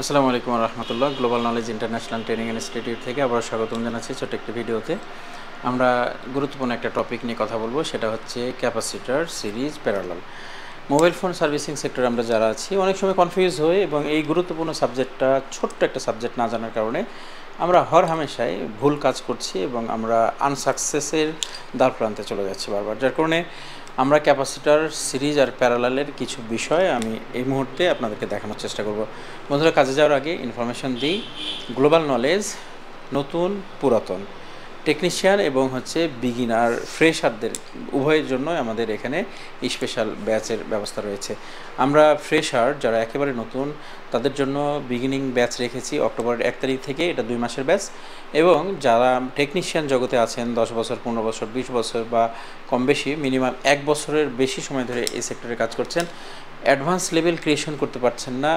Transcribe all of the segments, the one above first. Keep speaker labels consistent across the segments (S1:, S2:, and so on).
S1: আসসালামু আলাইকুম Rahmatullah global knowledge international training institute থেকে আবার স্বাগতম জানাচ্ছি ছোট্ট একটি ভিডিওতে। আমরা গুরুত্বপূর্ণ একটা টপিক নিয়ে কথা বলব, সেটা হচ্ছে capacitor series parallel mobile phone servicing সেক্টরে আমরা যারা আছি, অনেক সময় কনফিউজ হই এবং এই গুরুত্বপূর্ণ সাবজেক্টটা ছোট্ট একটা সাবজেক্ট না জানার কারণে আমরা হর হামেশাই ভুল কাজ করছি এবং আমরা আনসাকসেসের দ্বার প্রান্তে চলে যাচ্ছি বারবার, যার কারণে আমরা ক্যাপাসিটার সিরিজ আর প্যারালালের কিছু বিষয় আমি এই মুহূর্তে আপনাদেরকে দেখানোর চেষ্টা করব। বন্ধুরা, কাজে যাওয়ার আগে ইনফরমেশন দিই গ্লোবাল নলেজ নতুন, পুরাতন। টেকনিশিয়ান এবং হচ্ছে বিগিনার ফ্রেশারদের উভয়ের জন্য আমাদের এখানে স্পেশাল ব্যাচের ব্যবস্থা রয়েছে। আমরা ফ্রেশার যারা একেবারে নতুন, তাদের জন্য বিগিনিং ব্যাচ রেখেছি অক্টোবরের এক তারিখ থেকে, এটা দুই মাসের ব্যাচ এবং যারা টেকনিশিয়ান জগতে আছেন, দশ বছর, পনেরো বছর, বিশ বছর বা কম বেশি মিনিমাম এক বছরের বেশি সময় ধরে এই সেক্টরে কাজ করছেন অ্যাডভান্স লেভেল ক্রিয়েশন করতে পারছেন না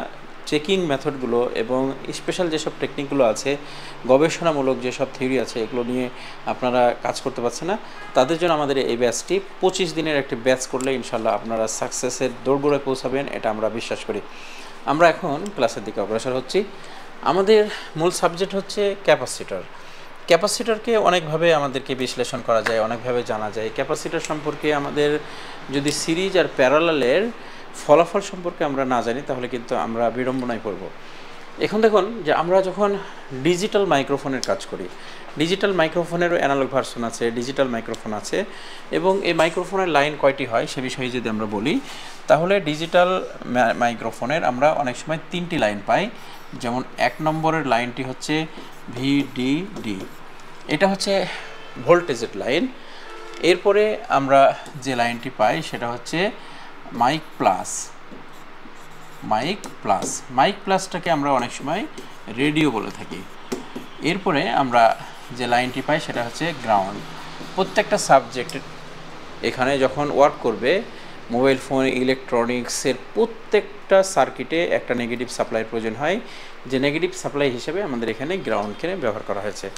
S1: চেকিং মেথডগুলো এবং স্পেশাল যেসব টেকনিকগুলো আছে, গবেষণামূলক যেসব থিওরি আছে, এগুলো নিয়ে আপনারা কাজ করতে পারছেন না, তাদের জন্য আমাদের এই ব্যাচটি পঁচিশ দিনের একটি ব্যাচ করলে ইনশাল্লাহ আপনারা সাকসেসের দৌড়গোড়ায় পৌঁছাবেন, এটা আমরা বিশ্বাস করি। আমরা এখন ক্লাসের দিকে অগ্রসর হচ্ছি। আমাদের মূল সাবজেক্ট হচ্ছে ক্যাপাসিটর। ক্যাপাসিটরকে অনেকভাবে আমাদেরকে বিশ্লেষণ করা যায়, অনেকভাবে জানা যায়। ক্যাপাসিটর সম্পর্কে আমাদের যদি সিরিজ আর প্যারালালের ফলাফল সম্পর্কে আমরা না জানি, তাহলে কিন্তু আমরা বিড়ম্বনায় পড়ব। এখন দেখুন যে আমরা যখন ডিজিটাল মাইক্রোফোনের কাজ করি, ডিজিটাল মাইক্রোফোনেরও অ্যানালগ ভার্সন আছে ডিজিটাল মাইক্রোফোন আছে, এবং এই মাইক্রোফোনের লাইন কয়টি হয় সে বিষয়ে যদি আমরা বলি, তাহলে ডিজিটাল মাইক্রোফোনের আমরা অনেক সময় তিনটি লাইন পাই। যেমন এক নম্বরের লাইনটি হচ্ছে ভিডিডি এটা হচ্ছে ভোল্টেজের লাইন এরপরে আমরা যে লাইনটি পাই, সেটা হচ্ছে mic plus mic plus mic প্লাসটাকে আমরা অনেক সময় রেডিও বলে থাকি। এরপরে আমরা যে লাইনটি পাই সেটা হচ্ছে গ্রাউন্ড। প্রত্যেকটা সাবজেক্ট এখানে যখন ওয়ার্ক করবে, মোবাইল ফোন, ইলেকট্রনিক্সের প্রত্যেকটা সার্কিটে একটা নেগেটিভ সাপ্লাইয়ের প্রয়োজন হয়। যে নেগেটিভ সাপ্লাই হিসেবে আমাদের এখানে গ্রাউন্ডকে ব্যবহার করা হয়েছে।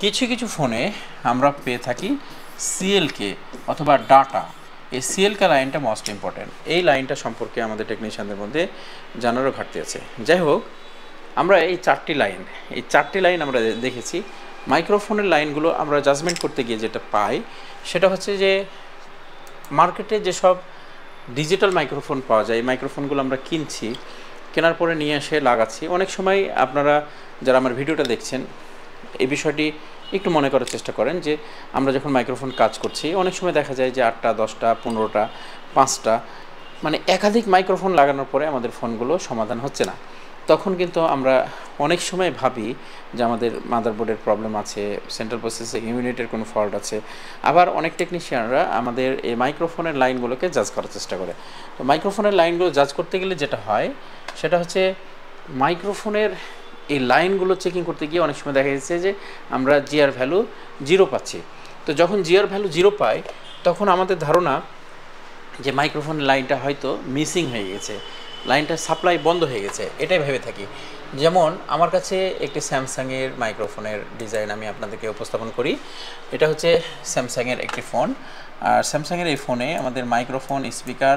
S1: কিছু কিছু ফোনে আমরা পেয়ে থাকি সিএলকে অথবা ডাটা। এই সিএলকে লাইনটা মোস্ট ইম্পর্ট্যান্ট এই লাইনটা সম্পর্কে আমাদের টেকনিশিয়ানদের মধ্যে জানারও ঘাটতি আছে। যাই হোক, আমরা এই চারটি লাইন, এই চারটি লাইন আমরা দেখেছি। মাইক্রোফোনের লাইনগুলো আমরা জাজমেন্ট করতে গিয়ে যেটা পাই, সেটা হচ্ছে যে মার্কেটে যেসব ডিজিটাল মাইক্রোফোন পাওয়া যায়, এই মাইক্রোফোনগুলো আমরা কিনছি, কেনার পরে নিয়ে এসে লাগাচ্ছি। অনেক সময় আপনারা যারা আমার ভিডিওটা দেখছেন, এই বিষয়টি একটু মনে করার চেষ্টা করেন যে আমরা যখন মাইক্রোফোন কাজ করছি, অনেক সময় দেখা যায় যে আটটা, দশটা, পনেরোটা, পাঁচটা মানে একাধিক মাইক্রোফোন লাগানোর পরে আমাদের ফোনগুলো সমাধান হচ্ছে না। তখন কিন্তু আমরা অনেক সময় ভাবি যে আমাদের মাদারবোর্ডের প্রবলেম আছে সেন্ট্রাল প্রসেসিং ইউনিটের কোনো ফল্ট আছে। আবার অনেক টেকনিশিয়ানরা আমাদের এই মাইক্রোফোনের লাইনগুলোকে জাজ করার চেষ্টা করে। তো মাইক্রোফোনের লাইনগুলো জাজ করতে গেলে যেটা হয়, সেটা হচ্ছে মাইক্রোফোনের এই লাইনগুলো চেকিং করতে গিয়ে অনেক সময় দেখা যাচ্ছে যে আমরা জিআর ভ্যালু জিরো পাচ্ছি। তো যখন জিআর ভ্যালু জিরো পাই, তখন আমাদের ধারণা যে মাইক্রোফোন লাইনটা হয়তো মিসিং হয়ে গেছে। লাইনটা সাপ্লাই বন্ধ হয়ে গেছে। এটাই ভেবে থাকি। যেমন আমার কাছে একটি স্যামসাংয়ের মাইক্রোফোনের ডিজাইন আমি আপনাদেরকে উপস্থাপন করি। এটা হচ্ছে স্যামসাংয়ের একটি ফোন আর স্যামসাংয়ের এই ফোনে আমাদের মাইক্রোফোন স্পিকার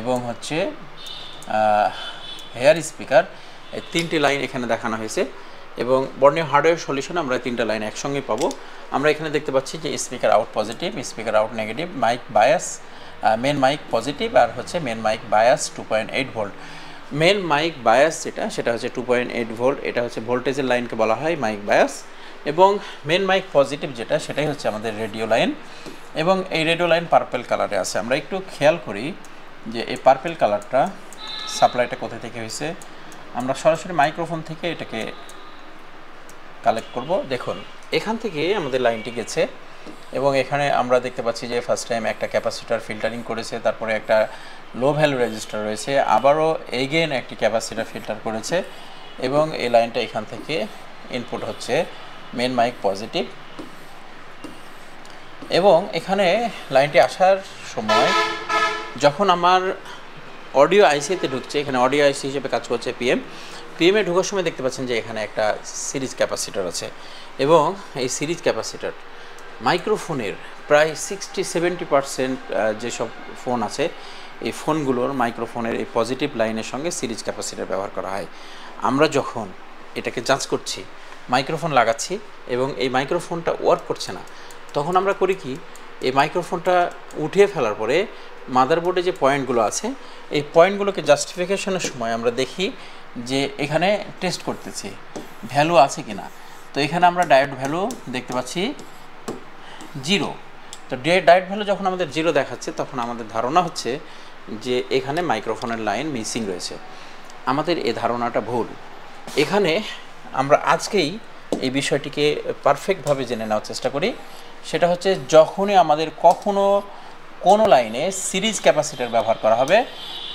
S1: এবং হচ্ছে হেয়ার স্পিকার তিনটি লাইন এখানে দেখানো হয়েছে এবং বর্ণীয় হার্ডওয়্যার সলিউশন আমরা তিনটা লাইন একসঙ্গে পাবো। আমরা এখানে দেখতে পাচ্ছি যে speaker out positive speaker out negative mic bias main mic positive আর হচ্ছে main mic bias two point eight volt main mic bias যেটা, সেটা হচ্ছে টু পয়েন্ট ভোল্ট এটা হচ্ছে ভোল্টেজের লাইনকে বলা হয় মাইক বায়াস এবং মেন মাইক পজিটিভ যেটা, সেটাই হচ্ছে আমাদের রেডিও লাইন এবং এই রেডিও লাইন পার্পেল কালারে আছে। আমরা একটু খেয়াল করি যে এই পার্পেল কালারটা সাপ্লাইটা কোথা থেকে হয়েছে? আমরা সরাসরি মাইক্রোফোন থেকে এটাকে কালেক্ট করব। দেখুন, এখান থেকে আমাদের লাইনটি গেছে এবং এখানে আমরা দেখতে পাচ্ছি যে ফার্স্ট টাইম একটা ক্যাপাসিটার ফিল্টারিং করেছে, তারপরে একটা লো ভ্যালু রেজিস্টার রয়েছে, আবারও এগেন একটি ক্যাপাসিটার ফিল্টার করেছে এবং এই লাইনটা এখান থেকে ইনপুট হচ্ছে মেন মাইক পজিটিভ এবং এখানে লাইনটি আসার সময় যখন আমার অডিও আইসিতে ঢুকছে, এখানে অডিও আইসি হিসেবে কাজ করছে পিএম পিএমে ঢোকার সময় দেখতে পাচ্ছেন যে এখানে একটা সিরিজ ক্যাপাসিটার আছে এবং এই সিরিজ ক্যাপাসিটার মাইক্রোফোনের প্রায় সিক্সটি সেভেন্টি পারসেন্ট যেসব ফোন আছে, এই ফোনগুলোর মাইক্রোফোনের এই পজিটিভ লাইনের সঙ্গে সিরিজ ক্যাপাসিটার ব্যবহার করা হয়। আমরা যখন এটাকে যাঞ্চ করছি, মাইক্রোফোন লাগাচ্ছি এবং এই মাইক্রোফোনটা ওয়ার্ক করছে না, তখন আমরা করি কি, এই মাইক্রোফোনটা উঠিয়ে ফেলার পরে মাদারবোর্ডে যে পয়েন্টগুলো আছে, এই পয়েন্টগুলোকে জাস্টিফিকেশনের সময় আমরা দেখি যে এখানে টেস্ট করতেছি ভ্যালু আছে কি না তো এখানে আমরা ডায়েট ভ্যালু দেখতে পাচ্ছি জিরো তো ডায়েট ভ্যালু যখন আমাদের জিরো দেখাচ্ছে, তখন আমাদের ধারণা হচ্ছে যে এখানে মাইক্রোফোনের লাইন মিসিং রয়েছে। আমাদের এ ধারণাটা ভুল। এখানে আমরা আজকেই এই বিষয়টিকে পারফেক্টভাবে জেনে নেওয়ার চেষ্টা করি। সেটা হচ্ছে যখনই আমাদের কখনো কোনো লাইনে সিরিজ ক্যাপাসিটার ব্যবহার করা হবে।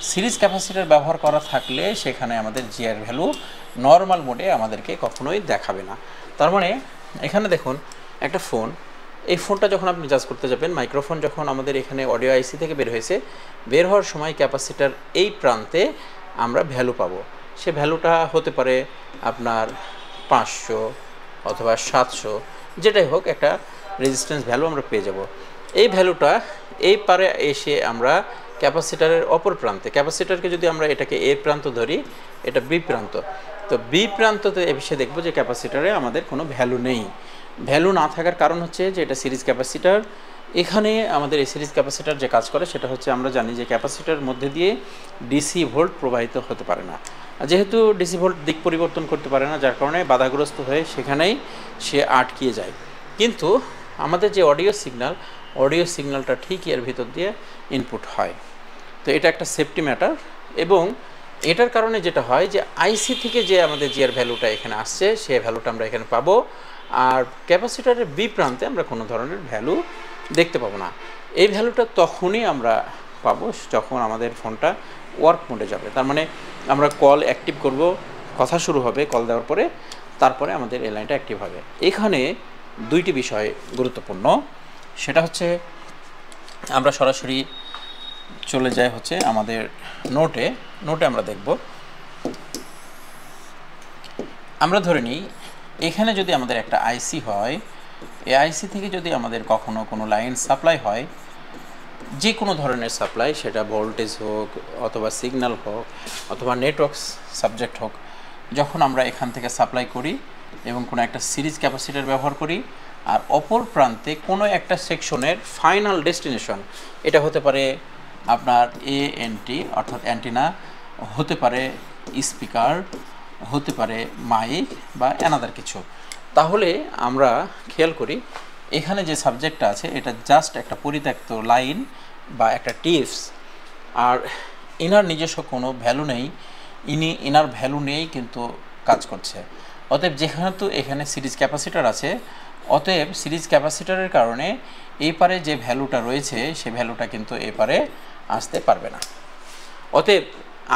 S1: সিরিজ ক্যাপাসিটার ব্যবহার করা থাকলে সেখানে আমাদের জিআর ভ্যালু নর্মাল মোডে আমাদেরকে কখনোই দেখাবে না। তার মানে এখানে দেখুন, একটা ফোন, এই ফোনটা যখন আপনি জাজ করতে যাবেন, মাইক্রোফোন যখন আমাদের এখানে অডিও আইসি থেকে বের হয়েছে, বের হওয়ার সময় ক্যাপাসিটার এই প্রান্তে আমরা ভ্যালু পাবো। সে ভ্যালুটা হতে পারে আপনার পাঁচশো অথবা সাতশো, যেটাই হোক একটা রেজিস্ট্যান্স ভ্যালু আমরা পেয়ে যাব। এই ভ্যালুটা এই পারে এসে আমরা ক্যাপাসিটারের অপর প্রান্তে, ক্যাপাসিটারকে যদি আমরা এটাকে এ প্রান্ত ধরি, এটা বি প্রান্ত। তো বি প্রান্ততে এসে দেখব যে ক্যাপাসিটারে আমাদের কোনো ভ্যালু নেই। ভ্যালু না থাকার কারণ হচ্ছে যে এটা সিরিজ ক্যাপাসিটার। এখানে আমাদের এই সিরিজ ক্যাপাসিটার যে কাজ করে, সেটা হচ্ছে আমরা জানি যে ক্যাপাসিটার মধ্যে দিয়ে ডিসি ভোল্ট প্রবাহিত হতে পারে না। যেহেতু ডিসি ভোল্ট দিক পরিবর্তন করতে পারে না, যার কারণে বাধাগ্রস্ত হয়ে সেখানেই সে আটকিয়ে যায়। কিন্তু আমাদের যে অডিও সিগন্যাল অডিও সিগন্যালটা ঠিকই এর ভিতর দিয়ে ইনপুট হয়। তো এটা একটা সেফটি ম্যাটার এবং এটার কারণে যেটা হয় যে আইসি থেকে যে আমাদের জিয়ার ভ্যালুটা এখানে আসছে সে ভ্যালুটা আমরা এখানে পাবো। আর ক্যাপাসিটারের বি প্রান্তে আমরা কোনো ধরনের ভ্যালু দেখতে পাবো না। এই ভ্যালুটা তখনই আমরা পাবো যখন আমাদের ফোনটা ওয়ার্ক মোডে যাবে। তার মানে আমরা কল অ্যাক্টিভ করব, কথা শুরু হবে কল দেওয়ার পরে, তারপরে আমাদের এই লাইনটা অ্যাক্টিভ হবে। এখানে দুইটি বিষয় গুরুত্বপূর্ণ। সেটা হচ্ছে আমরা সরাসরি চলে যাই হচ্ছে আমাদের নোটে নোটে আমরা দেখব। আমরা ধরে নিই, এখানে যদি আমাদের একটা আইসি হয়, এই আইসি থেকে যদি আমাদের কখনো কোনো লাইন সাপ্লাই হয়, যে কোনো ধরনের সাপ্লাই, সেটা ভোল্টেজ হোক অথবা সিগন্যাল হোক অথবা নেটওয়ার্ক সাবজেক্ট হোক, যখন আমরা এখান থেকে সাপ্লাই করি এবং কোনো একটা সিরিজ ক্যাপাসিটার ব্যবহার করি। আর অপর প্রান্তে কোনো একটা সেকশনের ফাইনাল ডেস্টিনেশন, এটা হতে পারে আপনার এ এনটি অর্থাৎ অ্যান্টিনা, হতে পারে স্পিকার, হতে পারে মাইক বা অ্যানাদার কিছু। তাহলে আমরা খেয়াল করি, এখানে যে সাবজেক্টটা আছে, এটা জাস্ট একটা পরিত্যক্ত লাইন বা একটা টিপস। আর ইনার নিজস্ব কোনো ভ্যালু নেই, ইনি ইনার ভ্যালু নেই কিন্তু কাজ করছে। অতএব যেহেতু এখানে সিরিজ ক্যাপাসিটার আছে, অতএব সিরিজ ক্যাপাসিটারের কারণে এই পারে যে ভ্যালুটা রয়েছে, সে ভ্যালুটা কিন্তু এ পারে আসতে পারবে না। অতএব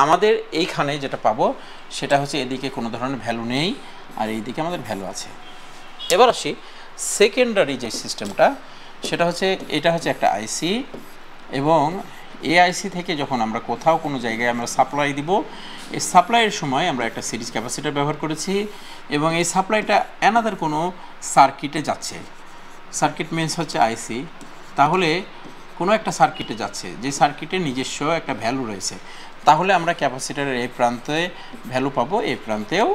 S1: আমাদের এইখানে যেটা পাবো, সেটা হচ্ছে এদিকে কোনো ধরনের ভ্যালু নেই, আর এইদিকে আমাদের ভ্যালু আছে। এবার আসি সেকেন্ডারি যে সিস্টেমটা, সেটা হচ্ছে, এটা হচ্ছে একটা আইসি এবং এই আইসি থেকে যখন আমরা কোথাও কোনো জায়গায় আমরা সাপ্লাই দিব, এই সাপ্লাইয়ের সময় আমরা একটা সিরিজ ক্যাপাসিটার ব্যবহার করেছি এবং এই সাপ্লাইটা অ্যানাদার কোনো সার্কিটে যাচ্ছে। সার্কিট মিনস হচ্ছে আইসি তাহলে কোনো একটা সার্কিটে যাচ্ছে, যে সার্কিটে নিজস্ব একটা ভ্যালু রয়েছে। তাহলে আমরা ক্যাপাসিটারের এই প্রান্তে ভ্যালু পাবো, এই প্রান্তেও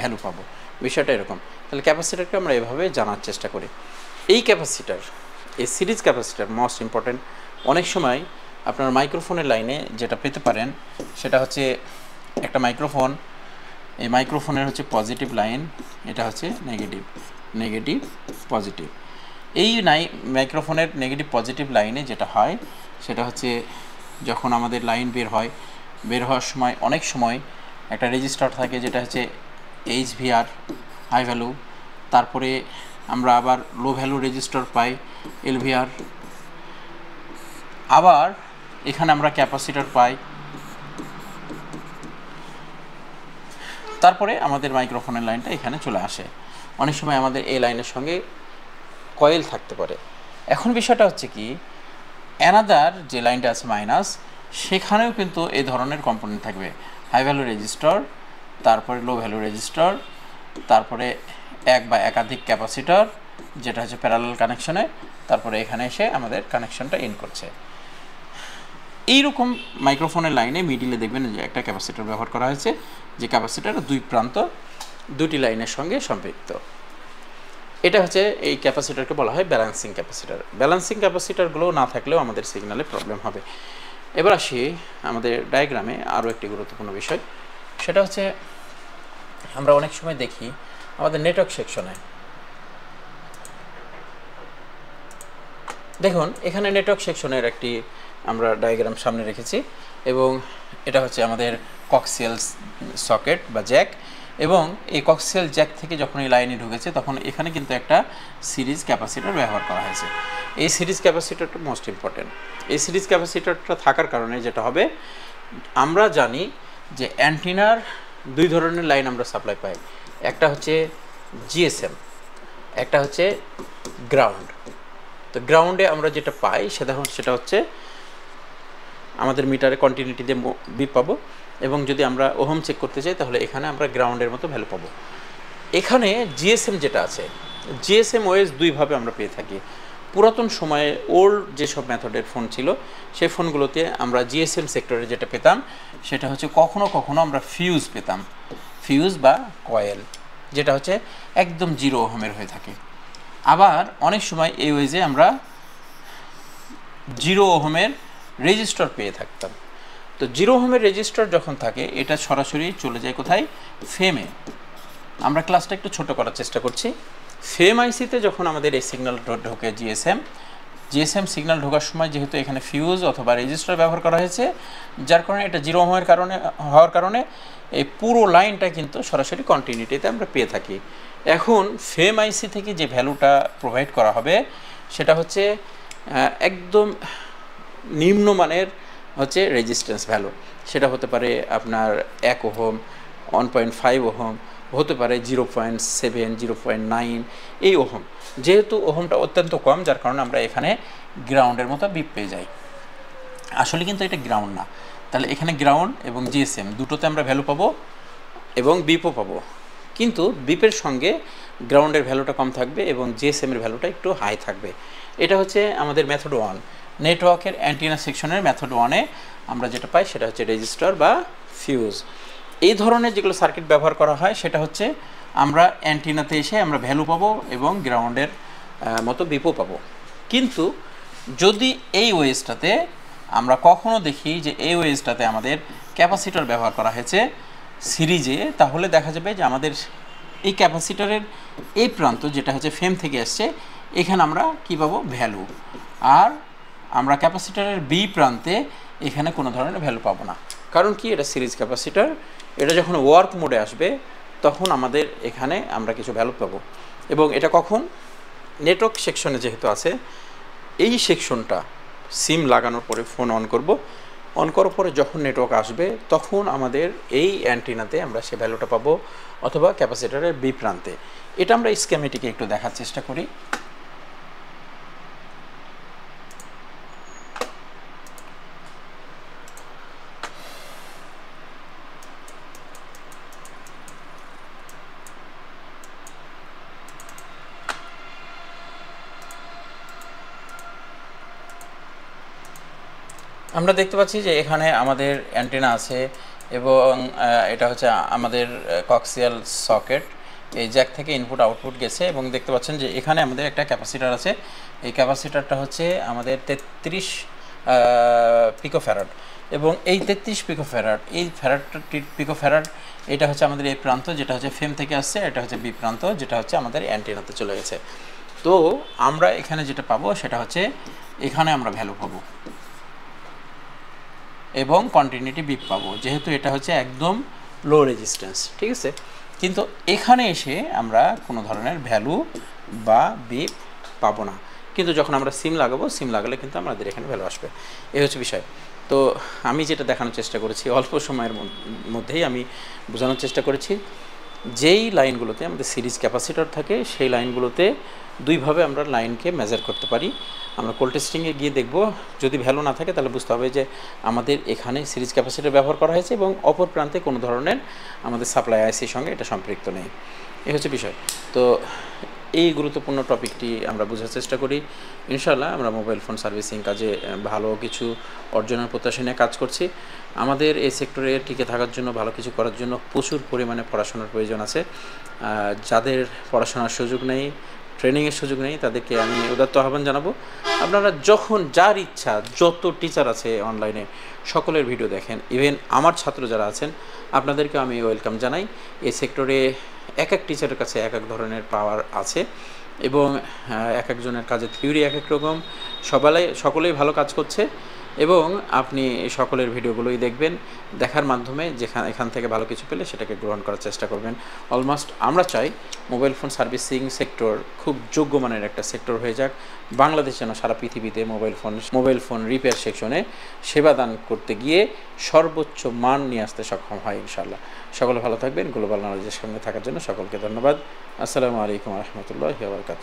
S1: ভ্যালু পাবো। বিষয়টা এরকম। তাহলে ক্যাপাসিটারকে আমরা এভাবে জানার চেষ্টা করি। এই ক্যাপাসিটার, এই সিরিজ ক্যাপাসিটার মোস্ট ইম্পর্ট্যান্ট অনেক সময় আপনার মাইক্রোফোনের লাইনে যেটা পেতে পারেন, সেটা হচ্ছে একটা মাইক্রোফোন এই মাইক্রোফোনের হচ্ছে পজিটিভ লাইন এটা হচ্ছে নেগেটিভ নেগেটিভ পজিটিভ এই নাই মাইক্রোফোনের নেগেটিভ পজিটিভ লাইনে যেটা হয়, সেটা হচ্ছে যখন আমাদের লাইন বের হয়, বের হওয়ার সময়, অনেক সময় একটা রেজিস্টার থাকে, যেটা হচ্ছে এইচ ভিআর হাই ভ্যালু তারপরে আমরা আবার লো ভ্যালু রেজিস্টার পাই এলভিআর আবার এখানে আমরা ক্যাপাসিটার পাই। তারপরে আমাদের মাইক্রোফোনের লাইনটা এখানে চলে আসে। অনেক সময় আমাদের এই লাইনের সঙ্গে কয়েল থাকতে পারে। এখন বিষয়টা হচ্ছে কি অ্যানাদার যে লাইনটা আছে মাইনাস সেখানেও কিন্তু এই ধরনের কম্পোনেন্ট থাকবে। হাই ভ্যালু রেজিস্টার তারপরে লো ভ্যালু রেজিস্টার তারপরে এক বা একাধিক ক্যাপাসিটার যেটা হচ্ছে প্যারালাল কানেকশনে তারপরে এখানে এসে আমাদের কানেকশনটা ইন করছে। এইরকম মাইক্রোফোনের লাইনে মিডিলে দেখবেন যে একটা ক্যাপাসিটার ব্যবহার করা হয়েছে, যে ক্যাপাসিটার দুই প্রান্ত, দুটি লাইনের সঙ্গে সম্পৃক্ত। এটা হচ্ছে এই ক্যাপাসিটারকে বলা হয় ব্যালান্সিং ক্যাপাসিটার ব্যালেন্সিং ক্যাপাসিটারগুলো না থাকলেও আমাদের সিগনালে প্রবলেম হবে। এবার আসি আমাদের ডায়াগ্রামে আরও একটি গুরুত্বপূর্ণ বিষয়। সেটা হচ্ছে আমরা অনেক সময় দেখি আমাদের নেটওয়ার্ক সেকশনে দেখুন, এখানে নেটওয়ার্ক সেকশনের একটি আমরা ডায়াগ্রাম সামনে রেখেছি এবং এটা হচ্ছে আমাদের কক্সিয়াল সকেট বা জ্যাক এবং এই কক্সিয়াল জ্যাক থেকে যখন এই লাইনে ঢুকেছে, তখন এখানে কিন্তু একটা সিরিজ ক্যাপাসিটার ব্যবহার করা হয়েছে। এই সিরিজ ক্যাপাসিটারটা মোস্ট ইম্পর্টেন্ট এই সিরিজ ক্যাপাসিটারটা থাকার কারণে যেটা হবে, আমরা জানি যে অ্যান্টিনার দুই ধরনের লাইন আমরা সাপ্লাই পাই। একটা হচ্ছে জিএসএম একটা হচ্ছে গ্রাউন্ড তো গ্রাউন্ডে আমরা যেটা পাই সেটা সেটা হচ্ছে আমাদের মিটারে কন্টিনিউটি দিয়ে পাবো। এবং যদি আমরা ওহম চেক করতে চাই তাহলে এখানে আমরা গ্রাউন্ডের মতো ভ্যালু পাবো। এখানে জিএসএম যেটা আছে জিএসএম ওয়েস দুইভাবে আমরা পেয়ে থাকি। পুরাতন সময়ে ওল্ড যেসব মেথডের ফোন ছিল, সেই ফোনগুলোতে আমরা জিএসএম সেক্টরে যেটা পেতাম, সেটা হচ্ছে কখনো কখনো আমরা ফিউজ পেতাম। ফিউজ বা কয়েল যেটা হচ্ছে একদম জিরো ওহমের হয়ে থাকে। আবার অনেক সময় এই ওয়েজে আমরা জিরো ওহমের রেজিস্টার পেয়ে থাকতাম। তো জিরো ওহমের রেজিস্টার যখন থাকে, এটা সরাসরি চলে যায় কোথায়? ফেমে আমরা ক্লাসটা একটু ছোট করার চেষ্টা করছি। ফেম আইসিতে যখন আমাদের এই সিগন্যাল ঢোকে জিএসএম জিএসএম সিগন্যাল ঢোকার সময় যেহেতু এখানে ফিউজ অথবা রেজিস্টার ব্যবহার করা হয়েছে, যার কারণে এটা জিরো ওহমের কারণে হওয়ার কারণে এই পুরো লাইনটা কিন্তু সরাসরি কন্টিনিউটিতে আমরা পেয়ে থাকি। এখন ফেম আইসি থেকে যে ভ্যালুটা প্রোভাইড করা হবে, সেটা হচ্ছে একদম নিম্নমানের হচ্ছে রেজিস্ট্যান্স ভ্যালু সেটা হতে পারে আপনার এক ohm one point five ohm, হতে পারে zero point seven zero point nine এই ওহম। যেহেতু ওহমটা অত্যন্ত কম, যার কারণে আমরা এখানে গ্রাউন্ডের মতো বিপ পেয়ে যাই। আসলে কিন্তু এটা গ্রাউন্ড না। তাহলে এখানে গ্রাউন্ড এবং জিএসএম দুটোতে আমরা ভ্যালু পাবো এবং বিপও পাবো। কিন্তু বিপের সঙ্গে গ্রাউন্ডের ভ্যালুটা কম থাকবে এবং জিএসএমের ভ্যালুটা একটু হাই থাকবে। এটা হচ্ছে আমাদের মেথড ওয়ান নেটওয়ার্কের অ্যান্টিনা সেকশনের মেথড ওয়ানে আমরা যেটা পাই সেটা হচ্ছে রেজিস্টার বা ফিউজ এই ধরনের যেগুলো সার্কিট ব্যবহার করা হয়, সেটা হচ্ছে আমরা অ্যান্টিনাতে এসে আমরা ভ্যালু পাবো এবং গ্রাউন্ডের মতো বিপো পাবো। কিন্তু যদি এই ওয়েজটাতে আমরা কখনো দেখি যে এই ওয়েজটাতে আমাদের ক্যাপাসিটার ব্যবহার করা হয়েছে সিরিজে, তাহলে দেখা যাবে যে আমাদের এই ক্যাপাসিটারের এই প্রান্ত, যেটা হচ্ছে ফেম থেকে আসছে, এখানে আমরা কী পাবো? ভ্যালু। আর আমরা ক্যাপাসিটারের বি প্রান্তে এখানে কোনো ধরনের ভ্যালু পাবো না। কারণ কি? এটা সিরিজ ক্যাপাসিটার। এটা যখন ওয়ার্ক মোডে আসবে, তখন আমাদের এখানে আমরা কিছু ভ্যালু পাবো। এবং এটা কখন? নেটওয়ার্ক সেকশনে যেহেতু আছে, এই সেকশনটা সিম লাগানোর পরে ফোন অন করব। অন করার পরে যখন নেটওয়ার্ক আসবে, তখন আমাদের এই অ্যান্টিনাতে আমরা সে ভ্যালুটা পাবো, অথবা ক্যাপাসিটারের বি প্রান্তে এটা আমরা স্ক্যামেটিকে একটু দেখার চেষ্টা করি। আমরা দেখতে পাচ্ছি যে এখানে আমাদের অ্যান্টেনা আছে এবং এটা হচ্ছে আমাদের কক্সিয়াল সকেট এই জ্যাক থেকে ইনপুট আউটপুট গেছে এবং দেখতে পাচ্ছেন যে এখানে আমাদের একটা ক্যাপাসিটার আছে। এই ক্যাপাসিটারটা হচ্ছে আমাদের তেত্রিশ পিকো ফ্যারাড এবং এই তেত্রিশ পিকো ফ্যারাড এই ফ্যারাডটা পিকো ফ্যারাড এটা হচ্ছে আমাদের এই প্রান্ত যেটা হচ্ছে ফেম থেকে আসছে, এটা হচ্ছে বি প্রান্ত যেটা হচ্ছে আমাদের অ্যান্টেনাতে চলে গেছে। তো আমরা এখানে যেটা পাবো সেটা হচ্ছে এখানে আমরা ভ্যালু পাবো। এবং কন্টিনিউটি বিপ পাবো। যেহেতু এটা হচ্ছে একদম লো রেজিস্ট্যান্স ঠিক আছে? কিন্তু এখানে এসে আমরা কোনো ধরনের ভ্যালু বা বিপ পাবো না। কিন্তু যখন আমরা সিম লাগাবো সিম লাগালে কিন্তু আমাদের এখানে ভ্যালু আসবে। এই হচ্ছে বিষয়। তো আমি যেটা দেখানোর চেষ্টা করেছি, অল্প সময়ের মধ্যেই আমি বোঝানোর চেষ্টা করেছি, যেই লাইনগুলোতে আমাদের সিরিজ ক্যাপাসিটার থাকে, সেই লাইনগুলোতে দুইভাবে আমরা লাইনকে মেজার করতে পারি। আমরা কোল্ড টেস্টিংয়ে গিয়ে দেখব, যদি ভ্যালু না থাকে তাহলে বুঝতে হবে যে আমাদের এখানে সিরিজ ক্যাপাসিটার ব্যবহার করা হয়েছে এবং অপর প্রান্তে কোনো ধরনের আমাদের সাপ্লাই আইসির সঙ্গে এটা সম্পৃক্ত নেই। এই হচ্ছে বিষয়। তো এই গুরুত্বপূর্ণ টপিকটি আমরা বোঝার চেষ্টা করি। ইনশাল্লাহ আমরা মোবাইল ফোন সার্ভিসিং কাজে ভালো কিছু অর্জনের প্রত্যাশা নিয়ে কাজ করছি। আমাদের এই সেক্টরে টিকে থাকার জন্য, ভালো কিছু করার জন্য প্রচুর পরিমাণে পড়াশোনার প্রয়োজন আছে। যাদের পড়াশোনার সুযোগ নেই ট্রেনিংয়ের সুযোগ নেই, তাদেরকে আমি উদাত্ত আহ্বান জানাব। আপনারা যখন যার ইচ্ছা, যত টিচার আছে অনলাইনে সকলের ভিডিও দেখেন। ইভেন আমার ছাত্র যারা আছেন আপনাদেরকে আমি ওয়েলকাম জানাই। এই সেক্টরে এক এক টিচারের কাছে এক এক ধরনের পাওয়ার আছে এবং এক একজনের কাজের থিওরি এক এক রকম। সবাই সকলেই ভালো কাজ করছে। এবং আপনি সকলের ভিডিওগুলোই দেখবেন, দেখার মাধ্যমে যেখান, এখান থেকে ভালো কিছু পেলে সেটাকে গ্রহণ করার চেষ্টা করবেন। অলমোস্ট আমরা চাই মোবাইল ফোন সার্ভিসিং সেক্টর খুব যোগ্য মানের একটা সেক্টর হয়ে যাক। বাংলাদেশ যেন সারা পৃথিবীতে mobile phone mobile phone repair সেকশনে সেবা দান করতে গিয়ে সর্বোচ্চ মান নিয়ে আসতে সক্ষম হয় ইনশাল্লাহ সকলে ভালো থাকবেন। গ্লোবাল নলেজের সঙ্গে থাকার জন্য সকলকে ধন্যবাদ। আসসালামু আলাইকুম রহমতুল্লাহ বরকাত